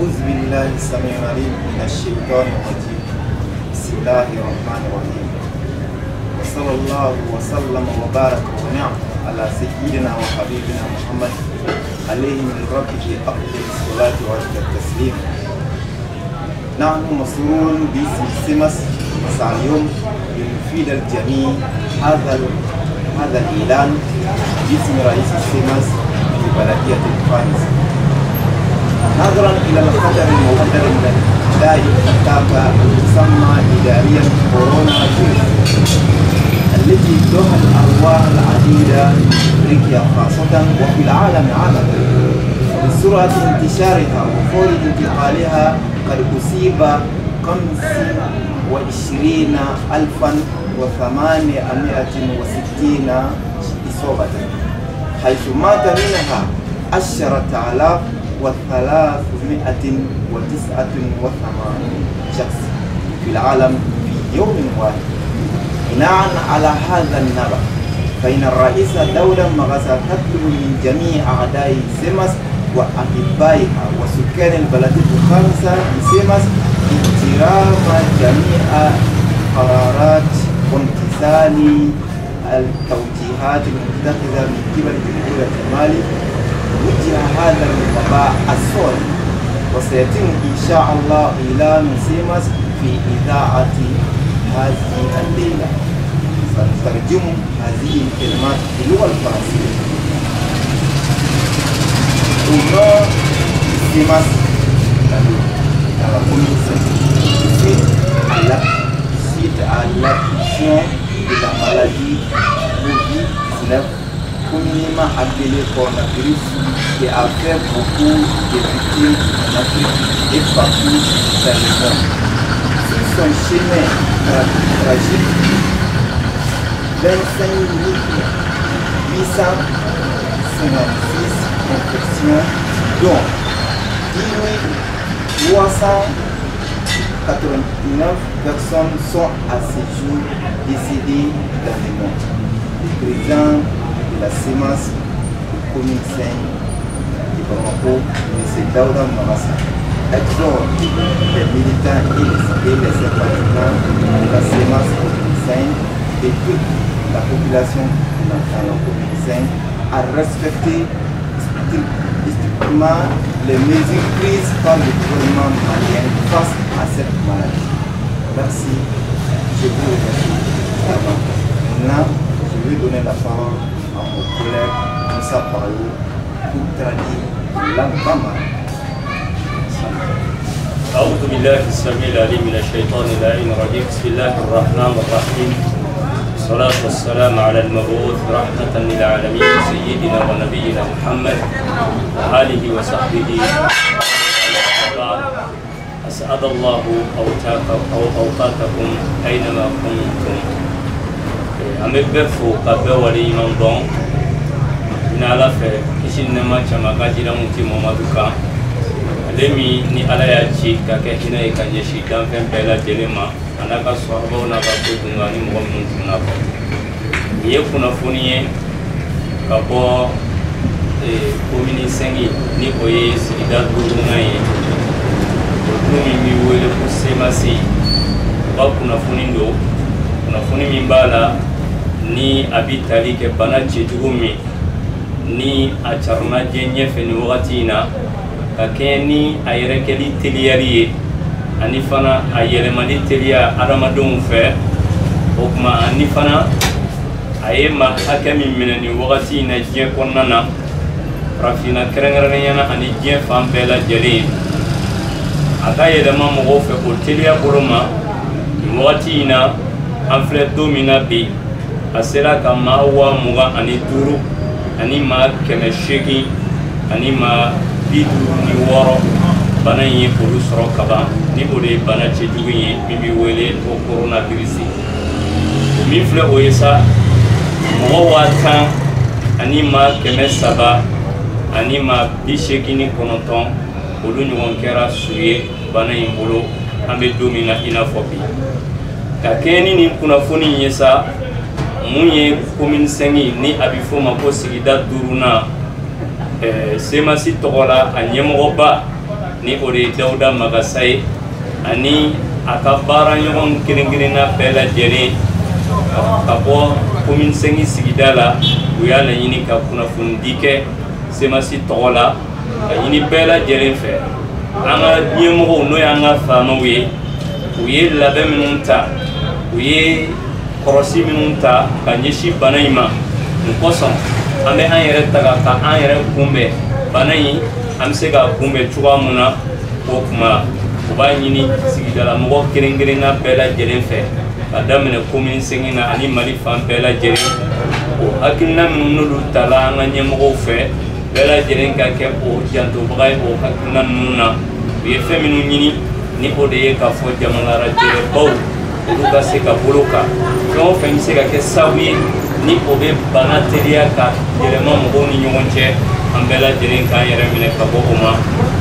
أعوذ بالله السميع العليم من الشيطان الرجيم. بسم الله الرحمن الرحيم. وصلى الله وسلم وبارك ونعم على سيدنا وحبيبنا محمد عليه من ربه أفضل الصلاة وأجل التسليم. نحن مسرورون بسمس مساء اليوم لنفيد الجميع. هذا هذا الإعلان باسم رئيس السمس في بلدية الفارس. نظرا إلى الخطر من الابتلاء الفتاة المسمى اداريا كورونا فيروس التي تدهى الأرواح العديدة في افريقيا خاصة وفي العالم عامه بسرعة انتشارها وفور انتقالها قد أصيب خمس وعشرين ألفا وثمانمائة وستين إصابة حيث مات منها عشرة آلاف وثلاثمائة وتسعة وثمانين شخص في العالم في يوم واحد. بناء على هذا النبأ فإن الرئيس دولة مغاسا تطلب من جميع أعداء سيماس وأحبائها وسكان البلد الخامسة بسيماس احترام جميع قرارات وامتثال التوجيهات المتخذة من قبل جمهورية مالي وجه هذا الوباء الصوري وسيتم إن شاء الله إعلان سيماس في إذاعة هذه الليلة. سنترجم هذه الكلمات باللغة الفرنسية. Uno Simas dans la commune suite à la suite à l'action de la maladie Covid-19 communément appelé coronavirus qui a fait beaucoup de victimes en Afrique et partout dans le monde. Sur son chemin tragique, 25 856 infections, dont 10 389 personnes sont à ce jour décédées dans le monde. La CEMAS commune 5 de Bamako, M. Daouda Mawassa, exhorte les militants et les, et de la CEMAS commune 5 et toute la population la commune 5 à respecter strictement les mesures prises par le gouvernement malien face à cette maladie. Merci. Je vous remercie. Maintenant, je vais donner la parole collègue Moussa Parou pour traduire l'Ankama. أعوذ بالله السميع العليم من الشيطان اللعين الرجيم. بسم الله الرحمن الرحيم. والصلاة والسلام على المبعوث رحمة للعالمين سيدنا ونبينا محمد وآله وصحبه. أسعد الله أوقاتكم أينما كنتم. An bɛ bɛɛ fo ka bɛɛ waleɲuman dɔn ni ala fɛ kisi nɛma caman ka jira mun ti mamadu kan ale min ni ala y'a ci ka kɛ hinɛ ye ka ɲɛsin danfɛn bɛɛ lajɛlen ma a n'a ka sɔhabaw n'a ka ko dunga ni mɔgɔ minnu tunna kɔ nin ye kunnafoni ye ka bɔ komini sɛngi ni o ye sigida duurunan ye o du min b'i wele ko semasi u ka kunnafoni don kunnafoni min b'a la ni a bi tali kɛ bana cɛjugu min ni a carina diɲɛ ɲɛfɛ nin wagati in na ka kɛɲɛ ni a yɛrɛkɛli teliyali ye ani fana a yɛlɛmali teliya adamadenw fɛ o kuma ani fana a ye ma hakɛ min minɛ nin wagati in na diɲɛ kɔnɔna na farafinna kɛrɛnkɛrɛnnenyana ani diɲɛ fan bɛɛ lajɛlen a ka yɛlɛma mɔgɔw fɛ o teliya bolo ma nin wagati in na an filɛ don min na bi a sera ka maa wa mugan ani duuru ani maa kɛmɛ seegin ani maa bi duuru ni wɔɔrɔ. Bana in ye olu sɔrɔ kaban ni o de ye bana cɛjugu ye min bɛ wele ko koronavirisi min filɛ o ye sa mɔgɔ waa tan ani maa kɛmɛ saba ani maa bi seegin ni kɔnɔntɔn olu ɲɔgɔn kɛra su ye bana in bolo. An bɛ don min na i n'a fɔ bi. Ka kɛɲɛ ni nin kunnafoni in ye sa mun ye komini sɛngi ni a bɛ fɔ o ma ko sigida duurunan semasi tɔgɔ la a ɲɛmɔgɔba ni o de ye dawuda magasa ye ani a ka baara ɲɔgɔn kelen-kelenna bɛɛ lajɛlen ka bɔ commune sɛngi sigida la u y'a laɲini ka kunnafonidi kɛ semasi tɔgɔ la ka ɲini bɛɛ lajɛlen fɛ. An ka ɲɛmɔgɔw n'o y'an ka faamaw ye u ye labɛn minnu ta u ye kɔrɔsi minnu ta ka ɲɛsin bana in ma nin kosɔn an bɛ an yɛrɛ taga ka an yɛrɛ kunbɛn bana in an bɛ se k'a kunbɛn cogoya mun na o kuma u b'a ɲini sigidalamɔgɔ kelen-kelenna bɛɛ lajɛlen fɛ ka daminɛ komini sɛŋin na ani mali fan bɛɛ lajɛlen o hakilina minnu n'olu tala an ka ɲɛmɔgɔw fɛ bɛɛ lajɛlen ka kɛ o jantobaga ye o hakilina ninnu na u ye fɛn minnu ɲini ni o de ye k'a fɔ jamana lajɛbaw olu ka se ka bolo kan fɛn o fɛn bɛ se ka kɛ sababu ye ni o bɛ bana teliya ka yɛlɛma mɔgɔw ni ɲɔgɔn cɛ an bɛɛ lajɛlen k'an yɛrɛ minɛ ka bɔ o ma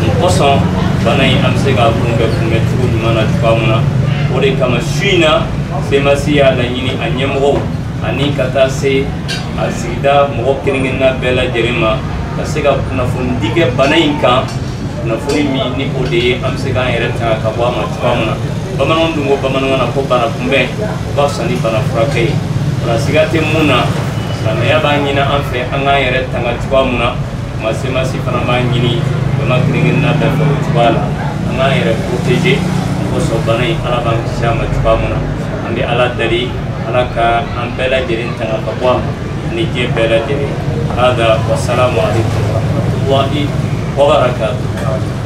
nin kosɔn bana in an bɛ se k'a kunbɛn kunbɛn cogo ɲuman na cogoya min na o de kama su in na semasi y'a laɲini a ɲɛmɔgɔw ani ka taa se a sigida mɔgɔ kelen-kelenna bɛɛ lajɛlen ma ka se ka kunnafonidi kɛ bana in kan kunnafoni min ni o de ye an bɛ se k'an yɛrɛ tanga ka bɔ a ma cogoya min na bamananw dun ko bamanankan na ko bana kunbɛn o ka fisa ni bana furakɛ ye ola siga tɛ mun na silamɛya b'a ɲini an fɛ an k'an yɛrɛ tanga cogoya mun na kuma semasi fana b'a ɲini bama kelen-kelenna bɛɛ fɛ o cogoya la. An k'an yɛrɛ protege o kosɔn bana in ala b'an kisi a ma cogoya mun na an bɛ ala deli ala ka an bɛɛ lajɛlen tanga ka bɔ a ma. Ani diɲɛ bɛɛ lajɛlen hada wasalamu alaikum warahmatullahi wabarakatuh